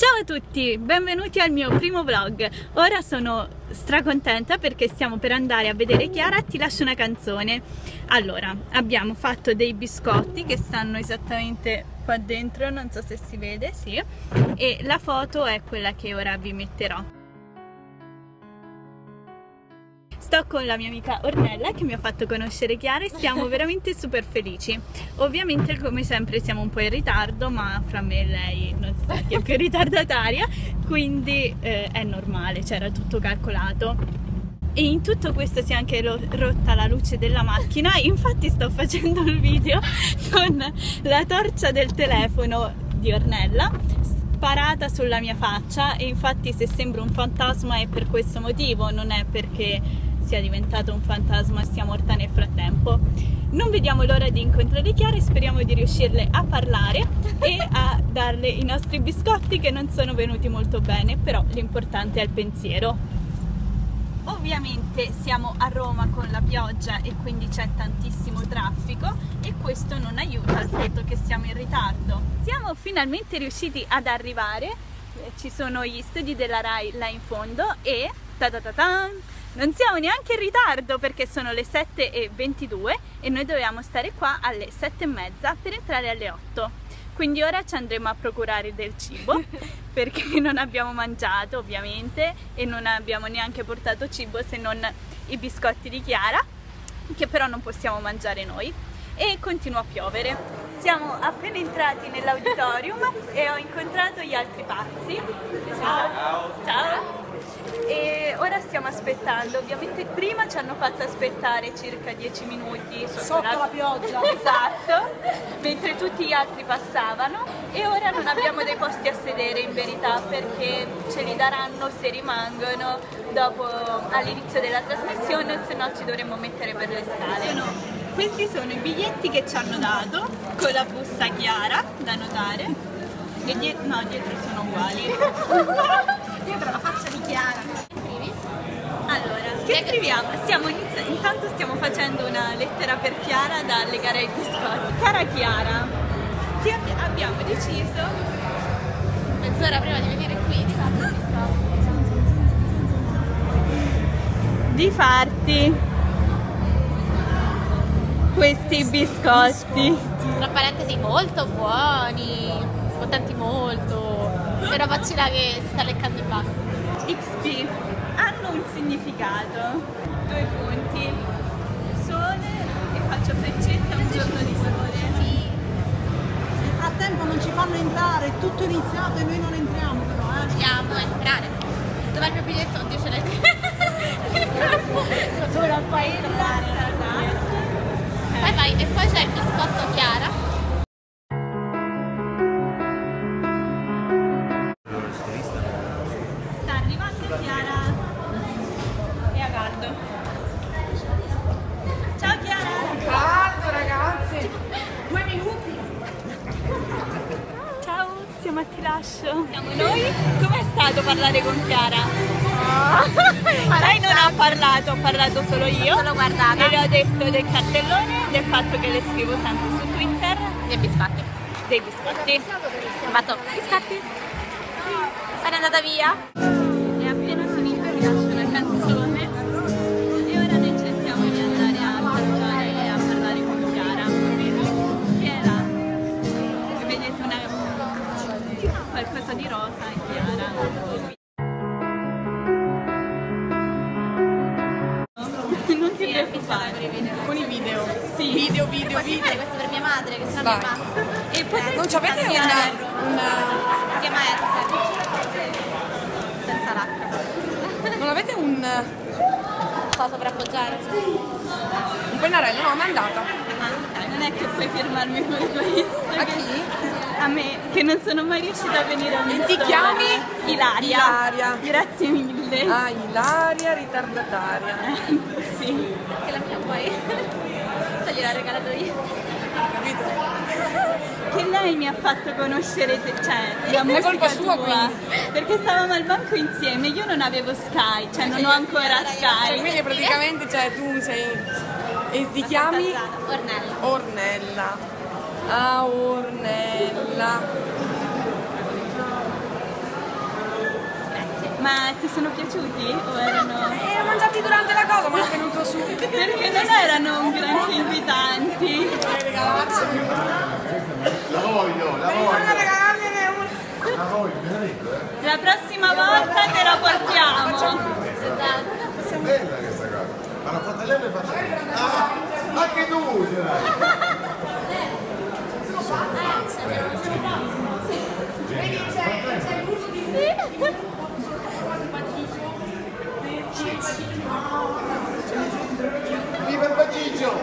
Ciao a tutti, benvenuti al mio primo vlog. Ora sono stracontenta perché stiamo per andare a vedere Chiara Ti lascio una canzone. Allora, abbiamo fatto dei biscotti che stanno esattamente qua dentro, non so se si vede, sì. E la foto è quella che ora vi metterò. Sto con la mia amica Ornella che mi ha fatto conoscere Chiara e siamo veramente super felici. Ovviamente come sempre siamo un po' in ritardo, ma fra me e lei non si sa chi è più ritardataria, quindi eh, è normale, c'era tutto calcolato. E in tutto questo si è anche rotta la luce della macchina, infatti sto facendo il video con la torcia del telefono di Ornella sparata sulla mia faccia e infatti se sembra un fantasma è per questo motivo, non è perché sia diventato un fantasma e sia morta nel frattempo. Non vediamo l'ora di incontrare Chiara e speriamo di riuscirle a parlare e a darle i nostri biscotti che non sono venuti molto bene, però l'importante è il pensiero. Ovviamente siamo a Roma con la pioggia e quindi c'è tantissimo traffico e questo non aiuta il fatto che siamo in ritardo. Siamo finalmente riusciti ad arrivare, ci sono gli studi della RAI là in fondo e ta ta ta ta non siamo neanche in ritardo perché sono le 7.22 e noi dovevamo stare qua alle 7.30 per entrare alle 8 quindi ora ci andremo a procurare del cibo perché non abbiamo mangiato ovviamente e non abbiamo neanche portato cibo se non i biscotti di Chiara che però non possiamo mangiare noi. E continua a piovere. Siamo appena entrati nell'auditorium e ho incontrato gli altri pazzi. Ciao. Ciao e ora stiamo aspettando, ovviamente prima ci hanno fatto aspettare circa 10 minuti sotto, sotto la... la... pioggia, esatto, mentre tutti gli altri passavano. E ora non abbiamo dei posti a sedere in verità perché ce li daranno se rimangono dopo all'inizio della trasmissione se no ci dovremmo mettere per le scale. Sono, questi sono i biglietti che ci hanno dato con la busta chiara da notare. E dietro, no, dietro sono uguali. dietro la faccia di Chiara. Scrivi? Allora, che scriviamo? Stiamo iniziando, intanto stiamo facendo una lettera per Chiara da legare ai biscotti. Cara Chiara, ti ab abbiamo deciso mezz'ora prima di venire qui di farti di farti questi biscotti. Tra parentesi molto buoni, contenti molto era Pacina che si sta leccando i baffi. XP hanno un significato. Due punti. Sole e faccio freccetta un giorno di sole. Sì. Nel frattempo non ci fanno entrare, è tutto iniziato e noi non entriamo però, eh. Dobbiamo entrare. Dov'è il mio biglietto? Oddio ce l'hai. La fai entrare? Vai vai, e poi c'è il biscotto Chiara ma ti lascio. Siamo noi. Com'è stato parlare con Chiara? Oh. Lei non ha parlato, ho parlato solo io. Solo guardata. E le ho detto del cartellone, del fatto che le scrivo sempre su Twitter. Dei biscotti. Dei biscotti. Ho fatto biscotti. È andata via. Video, video, Posso video. questo per mia madre che sta pazza. E poi non ci avete una, una... Si chiama Esther. Senza l'H. Non avete un... Cosa per appoggiare? Un pennarello? No, ma è andata. Ah, non è che puoi firmarmi con questo. A chi? a me che non sono mai riuscita a venire a E ti chiami? Ilaria. Ilaria. Grazie mille. Ah, Ilaria ritardataria. sì. Che la mia poi. Gliel'ha regalato io. Capito? Che lei mi ha fatto conoscere te, cioè la musica colpa sua, tua, perché stavamo al banco insieme, io non avevo Sky, cioè non ho ancora Cioè, Sky. quindi praticamente cioè, tu sei... E ti chiami? Ornella. Ornella. Ah, Ornella. Ma ti sono piaciuti o erano... E ho mangiati durante la cosa, ma l'ho tenuto su. Perché non erano un granché invitanti. La voglio, la Devi voglio, regalargliene uno. la voglio, veramente. eh. La prossima volta te la portiamo. Esatto. È bella questa cosa. Ma la fratellella è facile. Ah, anche tu ce l'hai. Viva il Bagigio!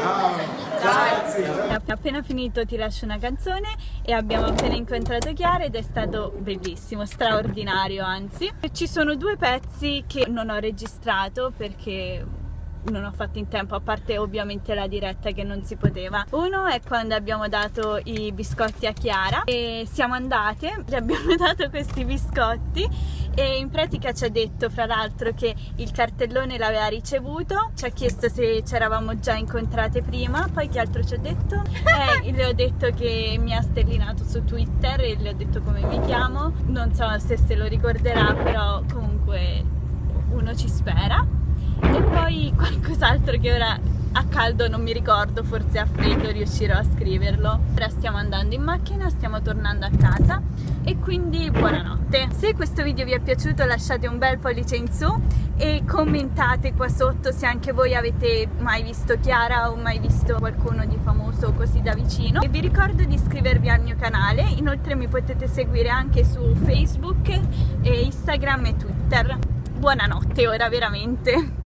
Ciao! Ciao! Appena finito ti lascio una canzone e abbiamo appena incontrato Chiara ed è stato bellissimo, straordinario anzi. Ci sono due pezzi che non ho registrato perché non ho fatto in tempo, a parte ovviamente la diretta che non si poteva. Uno è quando abbiamo dato i biscotti a Chiara e siamo andate, le abbiamo dato questi biscotti e in pratica ci ha detto fra l'altro che il cartellone l'aveva ricevuto, ci ha chiesto se ci eravamo già incontrate prima, poi che altro ci ha detto? Eh, le ho detto che mi ha stellinato su Twitter e le ho detto come mi chiamo, non so se se lo ricorderà però comunque uno ci spera e poi qualcos'altro che ora a caldo non mi ricordo, forse a freddo riuscirò a scriverlo. Ora stiamo andando in macchina, stiamo tornando a casa e quindi buonanotte. Se questo video vi è piaciuto lasciate un bel pollice in su e commentate qua sotto se anche voi avete mai visto Chiara o mai visto qualcuno di famoso così da vicino. E vi ricordo di iscrivervi al mio canale, inoltre mi potete seguire anche su Facebook, e Instagram e Twitter. Buonanotte ora veramente.